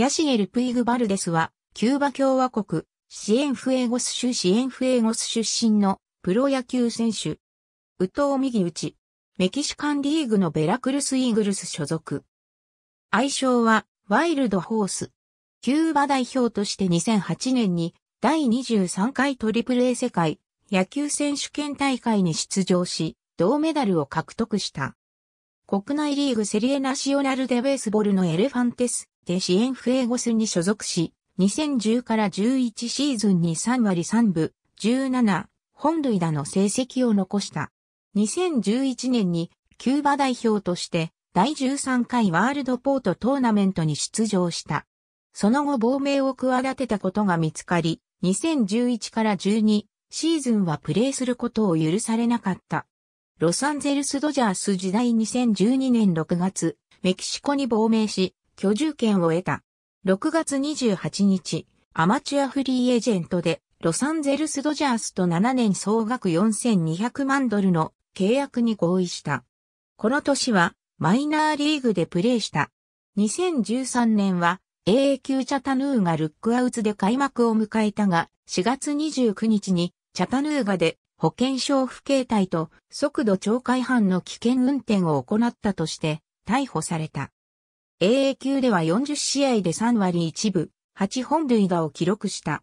ヤシエル・プイグ・バルデスは、キューバ共和国、シエンフエゴス州シエンフエゴス出身のプロ野球選手。宇藤右打ち。メキシカンリーグのベラクルスイーグルス所属。愛称はワイルドホース。キューバ代表として2008年に第23回トリプル A 世界野球選手権大会に出場し、銅メダルを獲得した。国内リーグセリエナシオナルデベースボールのエレファンテスでシエンフエゴスに所属し、2010から11シーズンに3割3分、17本塁打の成績を残した。2011年にキューバ代表として第13回ワールドポートトーナメントに出場した。その後亡命を企てたことが見つかり、2011から12シーズンはプレーすることを許されなかった。ロサンゼルスドジャース時代2012年6月、メキシコに亡命し、居住権を得た。6月28日、アマチュアフリーエージェントで、ロサンゼルスドジャースと7年総額4200万ドルの契約に合意した。この年はマイナーリーグでプレーした。2013年は AA 級チャタヌーガルックアウツで開幕を迎えたが、4月29日にチャタヌーガで保険証不携帯と速度超過違反の危険運転を行ったとして逮捕された。AA 級では40試合で3割1分、8本塁打を記録した。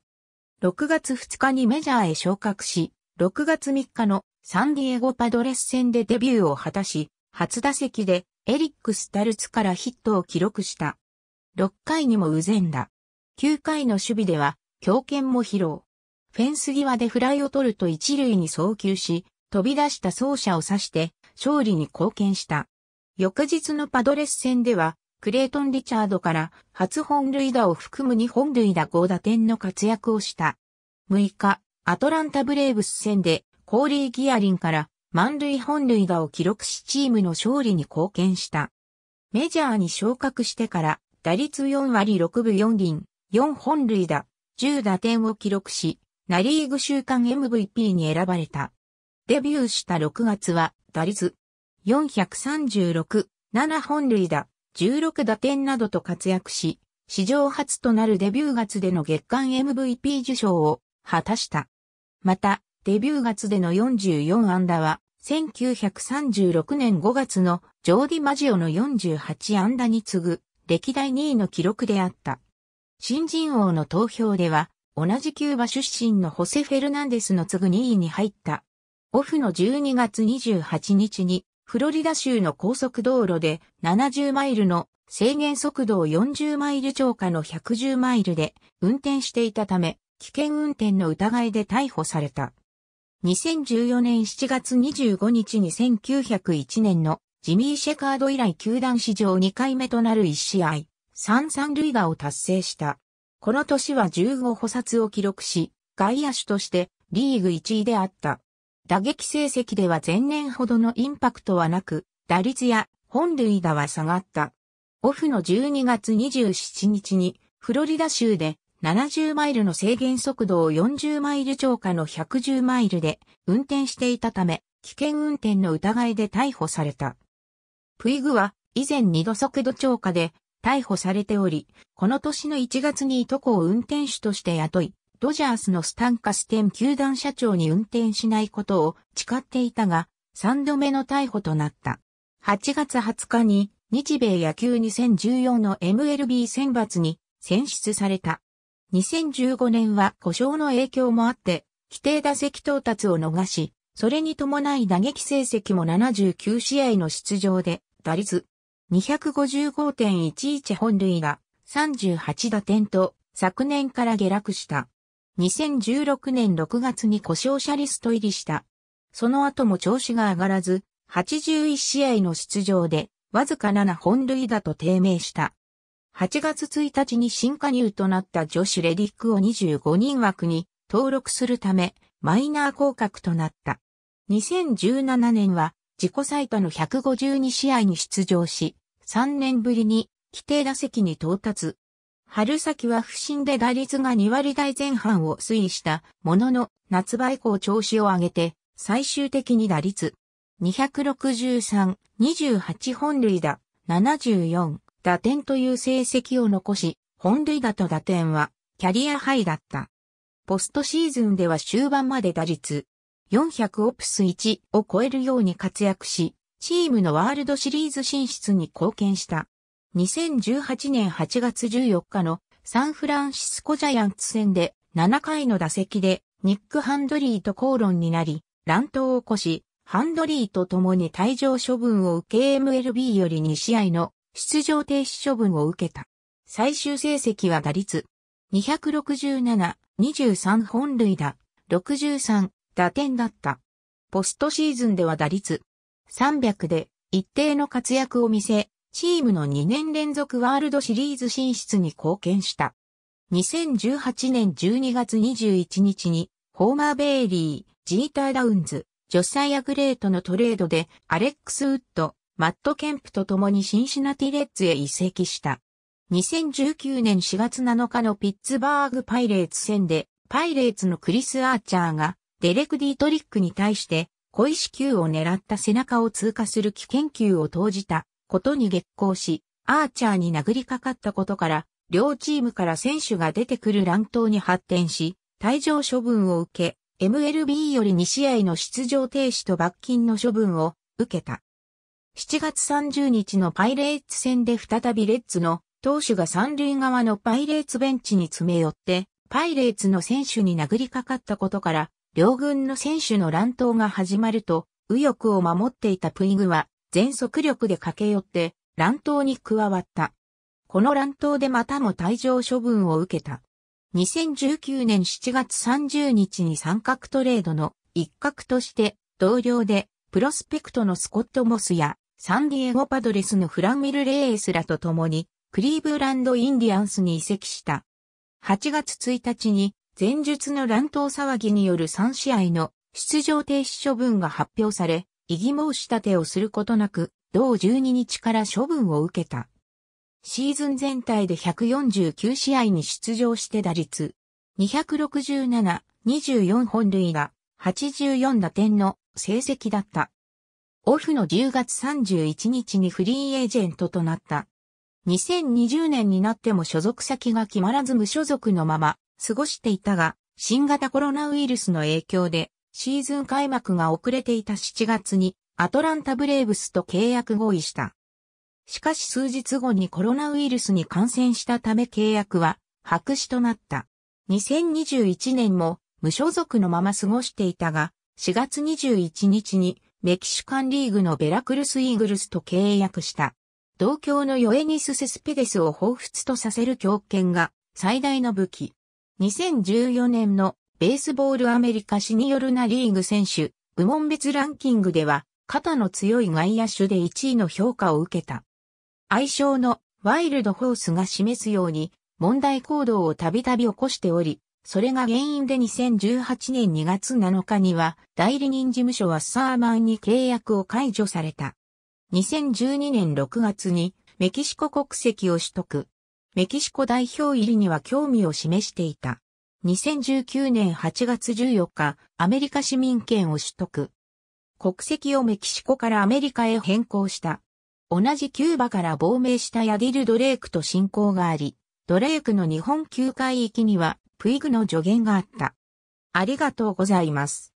6月2日にメジャーへ昇格し、6月3日のサンディエゴパドレス戦でデビューを果たし、初打席でエリック・スタルツからヒットを記録した。6回にも無前だ。9回の守備では強肩も披露。フェンス際でフライを取ると一塁に送球し、飛び出した走者を刺して勝利に貢献した。翌日のパドレス戦では、クレイトン・リチャードから初本塁打を含む2本塁打5打点の活躍をした。6日、アトランタ・ブレーブス戦でコーリー・ギアリンから満塁本塁打を記録しチームの勝利に貢献した。メジャーに昇格してから打率4割6分4厘、4本塁打、10打点を記録し、ナリーグ週間 MVP に選ばれた。デビューした6月は打率436、7本塁打、16打点などと活躍し、史上初となるデビュー月での月間 MVP 受賞を果たした。また、デビュー月での44安打は、1936年5月のジョーディ・マジオの48安打に次ぐ歴代2位の記録であった。新人王の投票では、同じキューバ出身のホセ・フェルナンデスの次ぐ2位に入った。オフの12月28日に、フロリダ州の高速道路で70マイルの制限速度を40マイル超過の110マイルで運転していたため、危険運転の疑いで逮捕された。2014年7月25日に1901年のジミー・シェカード以来球団史上2回目となる1試合、3三塁打を達成した。この年は15補殺を記録し、外野手としてリーグ1位であった。打撃成績では前年ほどのインパクトはなく、打率や本塁打は下がった。オフの12月27日にフロリダ州で70マイルの制限速度を40マイル超過の110マイルで運転していたため、危険運転の疑いで逮捕された。プイグは以前2度速度超過で逮捕されており、この年の1月にいとこを運転手として雇い、ドジャースのスタンカス店球団社長に運転しないことを誓っていたが、3度目の逮捕となった。8月20日に日米野球2014の MLB 選抜に選出された。2015年は故障の影響もあって、規定打席到達を逃し、それに伴い打撃成績も79試合の出場で、打率255.11本塁打、38打点と昨年から下落した。2016年6月に故障者リスト入りした。その後も調子が上がらず、81試合の出場で、わずか7本塁打と低迷した。8月1日に新加入となったジョシュ・レディックを25人枠に登録するため、マイナー降格となった。2017年は自己最多の152試合に出場し、3年ぶりに規定打席に到達。春先は不振で打率が2割台前半を推移したものの、夏場以降調子を上げて、最終的に打率263、28本塁打、74、打点という成績を残し、本塁打と打点はキャリアハイだった。ポストシーズンでは終盤まで打率400オプス1を超えるように活躍し、チームのワールドシリーズ進出に貢献した。2018年8月14日のサンフランシスコジャイアンツ戦で7回の打席でニック・ハンドリーと口論になり、乱闘を起こし、ハンドリーと共に退場処分を受け MLB より2試合の出場停止処分を受けた。最終成績は打率267、23本塁打、63打点だった。ポストシーズンでは打率300で一定の活躍を見せ、チームの2年連続ワールドシリーズ進出に貢献した。2018年12月21日に、ホーマー・ベイリー、ジーター・ダウンズ、ジョサイア・グレイとのトレードで、アレックス・ウッド、マット・ケンプと共にシンシナティ・レッズへ移籍した。2019年4月7日のピッツバーグパイレーツ戦で、パイレーツのクリス・アーチャーが、デレク・ディトリックに対して、小石球を狙った背中を通過する危険球を投じたことに激高し、アーチャーに殴りかかったことから、両チームから選手が出てくる乱闘に発展し、退場処分を受け、MLB より2試合の出場停止と罰金の処分を受けた。7月30日のパイレーツ戦で再びレッツの投手が三塁側のパイレーツベンチに詰め寄って、パイレーツの選手に殴りかかったことから、両軍の選手の乱闘が始まると、右翼を守っていたプイグは、全速力で駆け寄って、乱闘に加わった。この乱闘でまたも退場処分を受けた。2019年7月30日に三角トレードの一角として、同僚で、プロスペクトのスコット・モスや、サンディエゴ・パドレスのフランミル・レースらと共に、クリーブランド・インディアンスに移籍した。8月1日に前述の乱闘騒ぎによる3試合の出場停止処分が発表され、異議申し立てをすることなく、同12日から処分を受けた。シーズン全体で149試合に出場して打率267、24本塁打、84打点の成績だった。オフの10月31日にフリーエージェントとなった。2020年になっても所属先が決まらず無所属のまま過ごしていたが、新型コロナウイルスの影響でシーズン開幕が遅れていた7月にアトランタブレーブスと契約合意した。しかし数日後にコロナウイルスに感染したため契約は白紙となった。2021年も無所属のまま過ごしていたが、4月21日にメキシカンリーグのベラクルスイーグルスと契約した。同郷のヨエニス・セスペデスを彷彿とさせる強権が最大の武器。2014年のベースボールアメリカシニヨルナリーグ選手部門別ランキングでは肩の強い外野手で1位の評価を受けた。愛称のワイルドホースが示すように問題行動をたびたび起こしており、それが原因で2018年2月7日には代理人事務所はサーマンに契約を解除された。2012年6月にメキシコ国籍を取得。メキシコ代表入りには興味を示していた。2019年8月14日、アメリカ市民権を取得。国籍をメキシコからアメリカへ変更した。同じキューバから亡命したヤディル・ドレークと親交があり、ドレークの日本球界域にはプイグの助言があった。ありがとうございます。